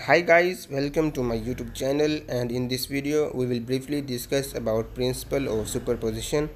hi guys welcome to my youtube channel and in this video we will briefly discuss about principle of superposition.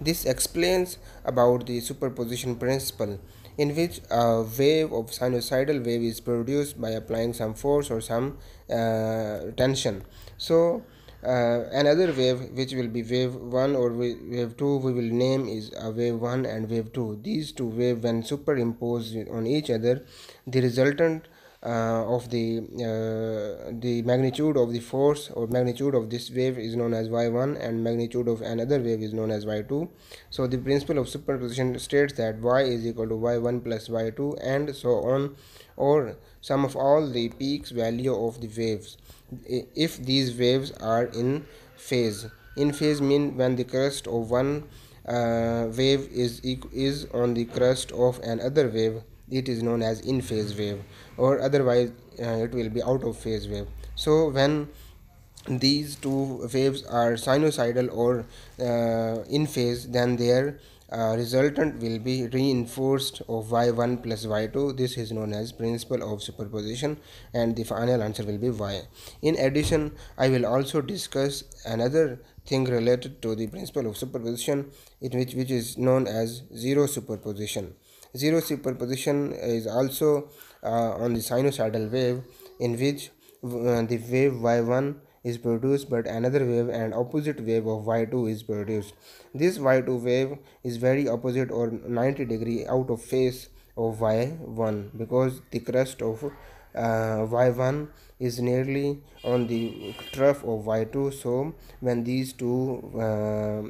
This explains about the superposition principle in which a wave of sinusoidal wave is produced by applying some force or some uh, tension. So uh, another wave which will be wave 1 or wave 2 we will name is a wave 1 and wave 2 these two waves when superimposed on each other the resultant of the uh, the magnitude of the force or magnitude of this wave is known as y1 and magnitude of another wave is known as y2 so the principle of superposition states that y is equal to y1 plus y2 and so on or sum of all the peaks value of the waves if these waves are in phase. In phase mean when the crest of one uh, wave is is on the crest of another wave it is known as in phase wave or otherwise uh, it will be out of phase wave. So when these two waves are sinusoidal or uh, in phase then their uh, resultant will be reinforced of y1 plus y2 this is known as principle of superposition and the final answer will be y. In addition i will also discuss another thing related to the principle of superposition in which which is known as zero superposition Zero superposition is also uh, on the sinusoidal wave in which uh, the wave y1 is produced but another wave and opposite wave of y2 is produced. This y2 wave is very opposite or 90 degree out of phase of y1 because the crest of y1 is nearly on the trough of y2 so when these two uh,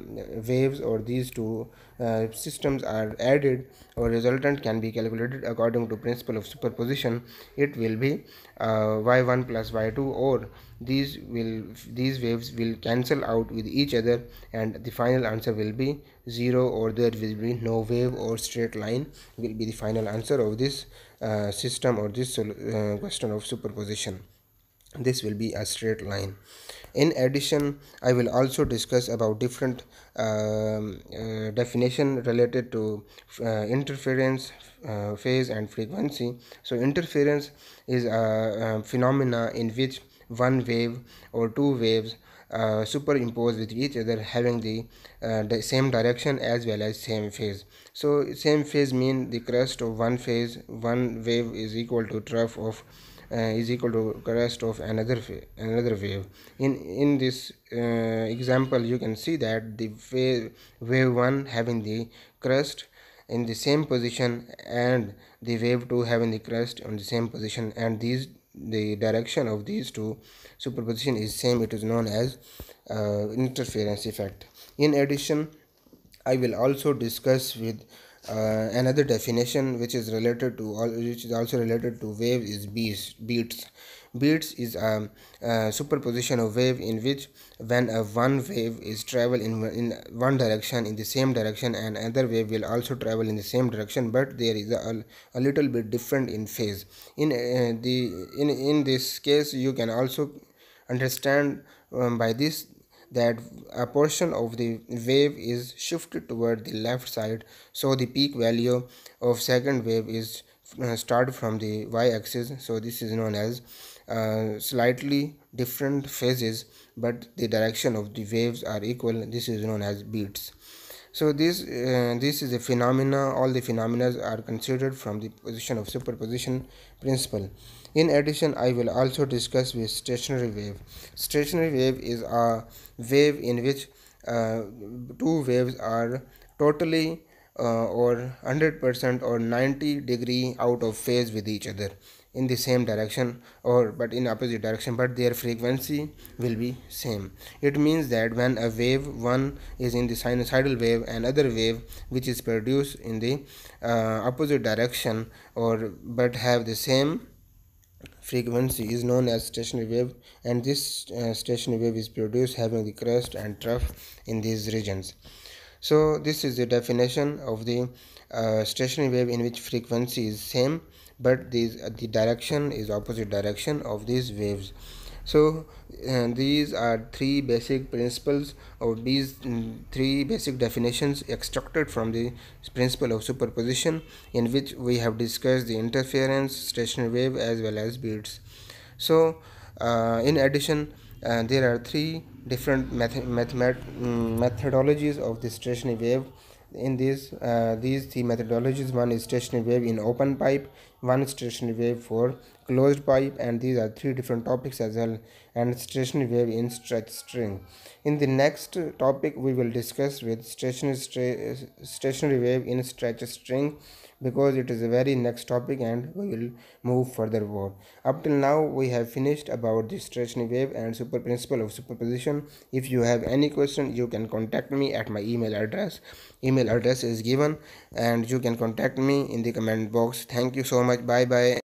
waves or these two uh, systems are added or resultant can be calculated according to principle of superposition. It will be uh, y1 plus y2 or these will these waves will cancel out with each other and the final answer will be 0 or there will be no wave or straight line will be the final answer of this uh, system or this uh, question of superposition. This will be a straight line. In addition i will also discuss about different um, uh, definition related to uh, interference uh, phase and frequency. So interference is a, a phenomena in which one wave or two waves uh, superimpose with each other having the, uh, the same direction as well as same phase. So same phase mean the crest of one phase one wave is equal to trough of uh, is equal to crest of another another wave. In in this uh, example you can see that the wave wave 1 having the crest in the same position and the wave 2 having the crest on the same position and these the direction of these two superposition is same it is known as uh, interference effect. In addition i will also discuss with uh, another definition which is related to all which is also related to wave is beats beats. Beats is a, a, superposition of wave in which when a one wave is travel in in one direction in the same direction and another wave will also travel in the same direction but there is a, a little bit different in phase. In uh, the in in this case you can also understand um, by this that a portion of the wave is shifted toward the left side so the peak value of second wave is uh, start from the y-axis. So this is known as uh, slightly different phases but the direction of the waves are equal. This is known as beats so this uh, this is a phenomena all the phenomena are considered from the position of superposition principle. In addition i will also discuss with stationary wave. Stationary wave is a wave in which uh, two waves are totally uh, or 100% or 90 degree out of phase with each other in the same direction or but in opposite direction but their frequency will be same. It means that when a wave one is in the sinusoidal wave another wave which is produced in the uh, opposite direction or but have the same frequency is known as stationary wave and this uh, stationary wave is produced having the crest and trough in these regions so this is the definition of the uh, stationary wave in which frequency is same but these uh, the direction is opposite direction of these waves. So uh, these are three basic principles or these mm, three basic definitions extracted from the principle of superposition in which we have discussed the interference stationary wave as well as beats. So uh, in addition uh, there are three different mm, methodologies of the stationary wave. In this uh, these three methodologies one is stationary wave in open pipe one stationary wave for closed pipe and these are three different topics as well and stationary wave in stretch string. In the next topic we will discuss with stationary stationary wave in stretch string because it is a very next topic and we will move further forward up till now we have finished about the stationary wave and super principle of superposition. If you have any question you can contact me at my email address. Email address is given and you can contact me in the comment box. Thank you so much bye bye